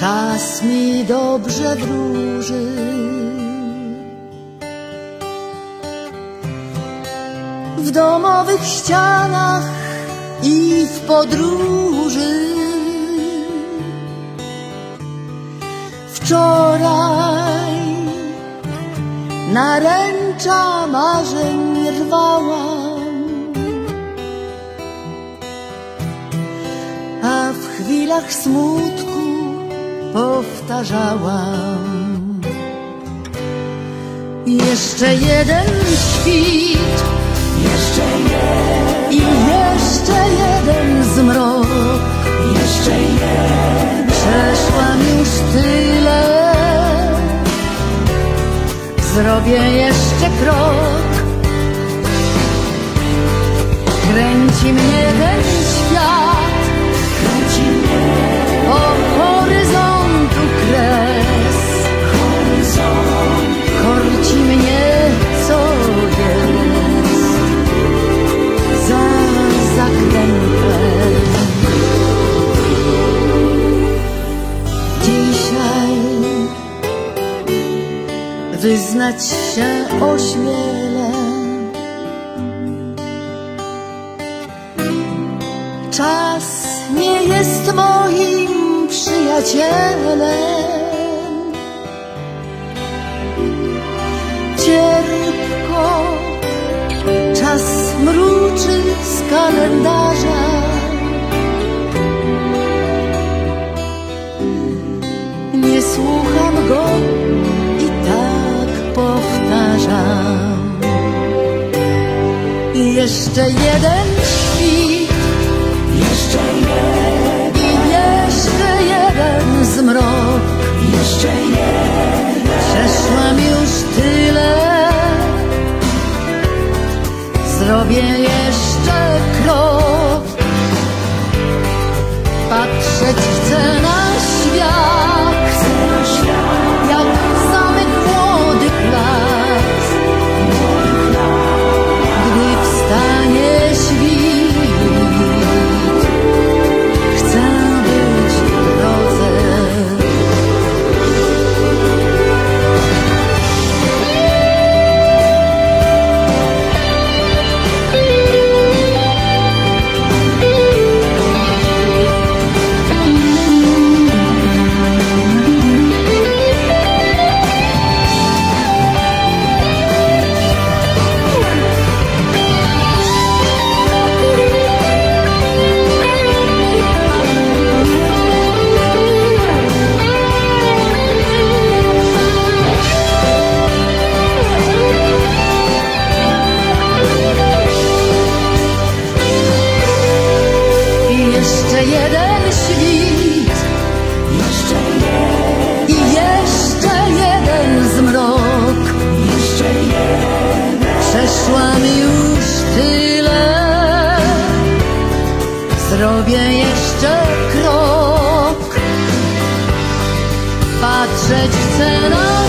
czas mi dobrze wróży. W domowych ścianach i w podróży. Wczoraj naręcza marzeń rwałam, a w chwilach smutku powtarzałam. Jeszcze jeden świt, Jeszcze jeden, i jeszcze jeden zmrok. jeszcze jeden, Przeszłam już tyle, zrobię jeszcze krok. Kręci mnie ten świat, wyznać się ośmielę. Czas nie jest moim przyjacielem. Cierpko czas mruczy z kalendarza. Jeszcze jeden świt Jeszcze jeden, i jeszcze jeden zmrok. jeszcze jeden, Przeszłam już tyle, zrobię jeszcze krok. Patrzeć chcę na zrobię jeszcze krok. Patrzeć chcę na.